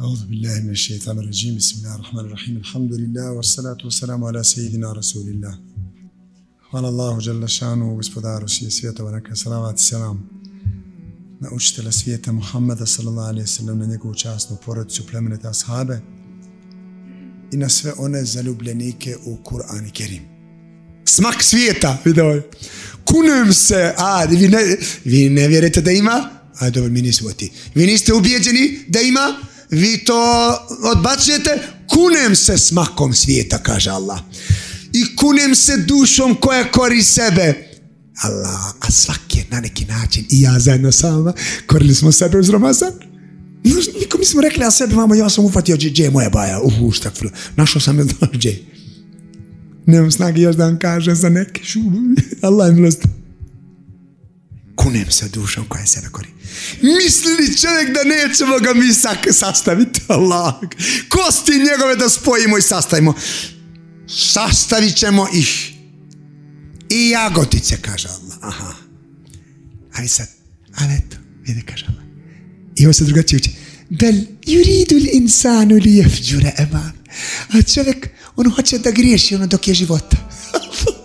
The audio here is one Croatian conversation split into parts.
أعوذ بالله من الشيطان الرجيم بسم الله الرحمن الرحيم الحمد لله والصلاة والسلام على سيدنا رسول الله Hvala Allahu Đalla šanu, gospodaru svije svjetova, neka salavat i selam na učitelja svijeta Muhammeda sallallahu alaihi sallam, na njegovu časnu porodicu, plemenite ashabe i na sve one zaljubljenike u Kur'an i Kerim. Smak svijeta, vidio Kunem se, a, vi ne, vi ne vjerujete da ima? A dobro, mi nismo ti. Vi niste ubijeđeni da ima? Vi to odbacujete? Kunem se smakom svijeta, kaže Allah i kunem se dušom koja kori sebe. Allah, a svaki je na neki način i ja zajedno sa vama korili smo sebe uz Ramazan. Nikom nismo rekli, a sebe vama, ja sam ufatio gdje je moja baja. Uhu, šta. Našao sam je gdje. Nemam snage još da vam kažem za neke. Allah je milost. Kunem se dušom koja sebe kori. Misli čovjek da nećemo ga mi sastaviti. Allah. Kosti njegove da spojimo i sastavimo sastavit ćemo ih. I jagodice, kaže Allah. Aha. Ali sad, ali eto, vidi, kaže Allah. I ovo se drugačije uči. Bel yuridu l'insanu li jefđura eman. A čovjek, on hoće da griješi ono dok je života.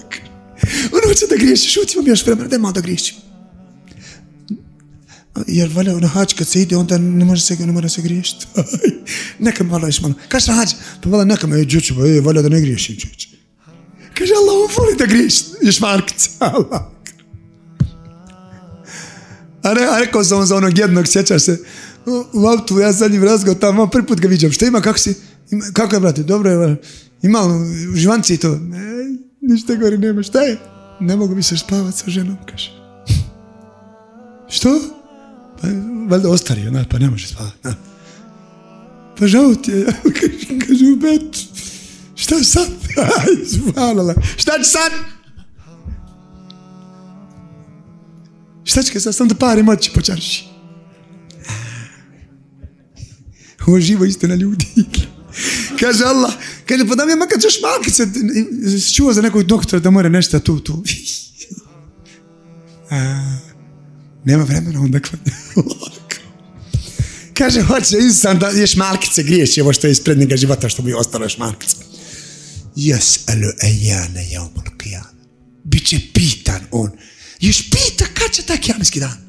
on hoće da griješi, šutimo mi još vremena, da malo da griješim. Jer valja na hađ kad se ide, onda ne može se, ne mora se griješiti. neka malo još malo. Kaže na hađ, pa valja neka me džuču, e, valja da ne griješim džuču. Kaže Allah, voli da griješi, još markice. Allah. A, ne, a rekao sam za onog jednog, sjećaš se, u autu, ja zadnji razgovor tamo, prvi put ga viđam. Šta ima, kako si? Ima, kako je, brate? Dobro je, ima u živanci i to. Ne, ništa gori nema. Šta je? Ne mogu mi se spavati sa ženom, kaže. Što? Valjda ostari, ona, pa ne može spavati. Pa žao ti je, kaže u bet. Šta sad? Zvalala. Šta će sad? Šta će sad? Sam da pare moći po čarši. Ovo živo istina ljudi. kaže Allah, kaže, pa da mi je makar ćeš malkice, čuo za nekog doktora da mora nešto tu, tu. A, nema vremena onda klanja. Kaže, hoće insan da još malkice griješi ovo što je ispred njega života, što je ostalo još malkice. Jes alu ejane jaumul qiyam. Biće pitan on. Još pita kad će taj kijamski dan.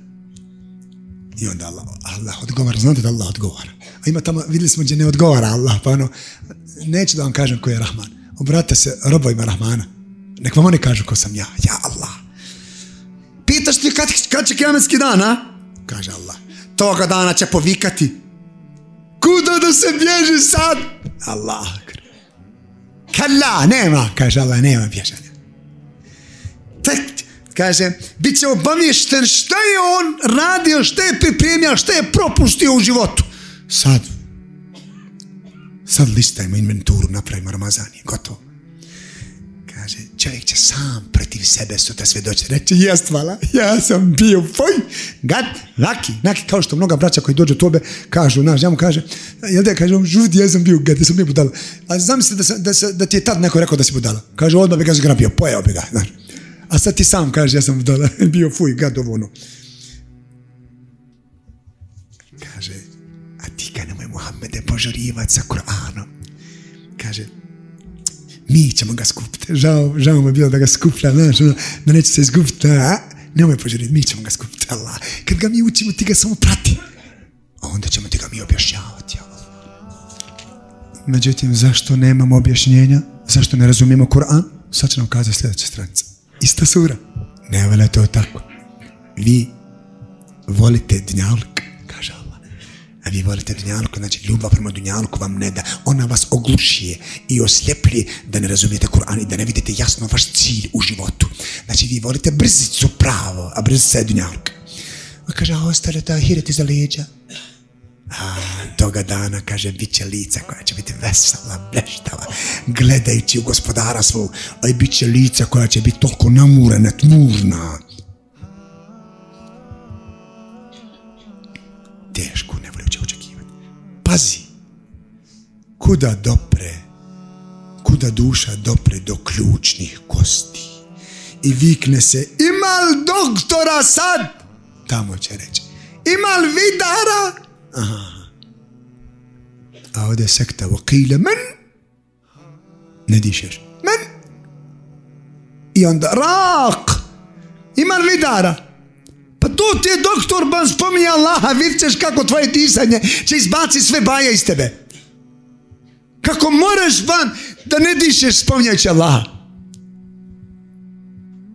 I onda Allah, Allah odgovara. Znate da Allah odgovara. A ima tamo, vidjeli smo gdje ne odgovara Allah. Pa ono, neću da vam kažem ko je Rahman. Obratite se robovima Rahmana. Nek vam oni kažu ko sam ja. Ja Allah. Pitaš ti kad, kad će kijametski dan, a? Kaže Allah. Toga dana će povikati. Kuda da se bježi sad? Allah. Kalla, nema, kaže Allah, nema bježanja. Tek, kaže, bit će obavješten šta je on radio, šta je pripremio, šta je propustio u životu. Sad, sad listajmo inventuru, napravimo Ramazan, gotovo. Čovjek će sam protiv sebe sutra svjedoći. Reći, jest, hvala, ja sam bio foj, gad, naki, naki, kao što mnoga braća koji dođu tobe kažu, znaš, ja mu kaže, jel da kaže, žudi, ja sam bio gad, ja sam bio budala. A zamisli da, se, da, se, da ti je tad neko rekao da si budala. Kaže, odmah bi ga zgrabio, pojeo bi ga, znaš. A sad ti sam kaže, ja sam budala, bio fuj, gad, ovo ono. Kaže, a ti ga nemoj Muhammede požurivati sa Kur'anom. Kaže, mi ćemo ga skupiti. Žao, žao mi je bilo da ga skuplja, znaš, ono, da neće se izgubiti, a? Nemoj požuriti, mi ćemo ga skupiti, Allah. Kad ga mi učimo, ti ga samo prati. A onda ćemo ti ga mi objašnjavati, Allah. Međutim, zašto nemamo objašnjenja? Zašto ne razumijemo Kur'an? Sad će nam kazati sljedeća stranica. Ista sura. Ne vele to tako. Vi volite dnjalk, kaže Allah. A vi volite dunjalku, znači ljubav prema dunjalku vam ne da. Ona vas oglušije i osljepljuje da ne razumijete Kur'an i da ne vidite jasno vaš cilj u životu. Znači vi volite brzicu pravo, a brzica je dunjalka. A kaže, a ostale ta hireti za leđa. A toga dana, kaže, bit će lica koja će biti vesela, bleštava, gledajući u gospodara svog, a i bit će lica koja će biti toliko namurena, tmurna. Teško, ne voli očekivati. Pazi, kuda dopre, kuda duša dopre do ključnih kosti? I vikne se, imal doktora sad? Tamo će reći, imal vidara? Aha. a ovdje je sekta vakile men? Ne dišeš men? I onda rak! Ima li vidara? Pa tu ti je doktor ban spominje Allaha vidit ćeš kako tvoje disanje će izbaci sve baje iz tebe kako moraš ban da ne dišeš spominjajući Allaha.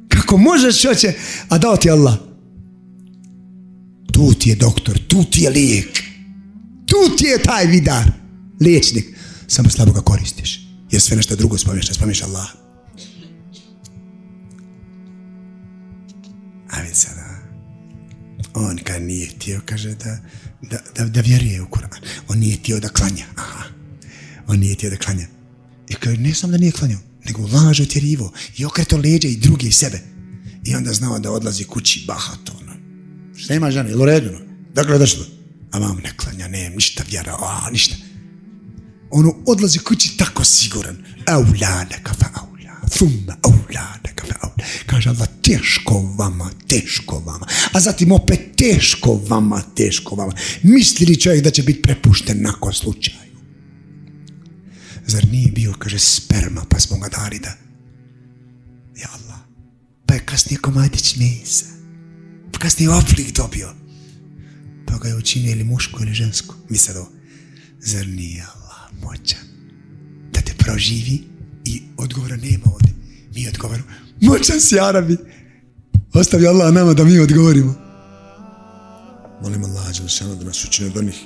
Kako možeš čoće a dao ti Allah. Tu ti je doktor tu ti je lijek. Tu ti je taj vidar liječnik. Samo slabo ga koristiš. Jer sve nešto drugo spominješ ne spominješ Allaha. A vidi sada. On kad nije htio kaže da, da, da, da vjeruje u Kur'an. On nije htio da klanja on nije htio da klanja. I kaže ne sam da nije klanjao nego lažo tjerivo i okreto leđa i druge i sebe. I onda znao da odlazi kući bahato ono. šta ima žena, ili u ono? dakle došlo a mam ne klanja, ne, ništa vjera a, ništa. Ono odlazi kući tako siguran. Auladaka fa aula thumma auladaka fa aula. Kaže Allah teško vama, teško vama. A zatim opet teško vama, teško vama. Misli li čovjek da će biti prepušten nakon slučaju zar nije bio, kaže, sperma, pa smo ga dali da, ja Allah, pa je kasnije komadić mesa, pa kasnije oplik dobio, pa ga je učinio ili muško ili žensko, mi sad ovo, zar nije Allah moćan da te proživi? I odgovora nema ovdje, mi odgovaramo, moćan si Arabi, ostavi Allah nama da mi odgovorimo. Molim Allah, da nas učine od onih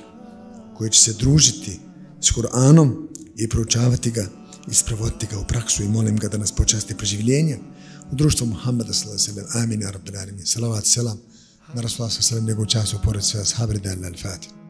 koji će se družiti s Kur'anom i proučavati ga i sprovoditi ga u praksu i molim ga da nas počasti preživljenjem u društvu Muhammeda sallam, amin, ja rabbil alamin, salavat, selam, na Rasulullah sallam, njegov čas u pored sve ashabri, da al-Fatih.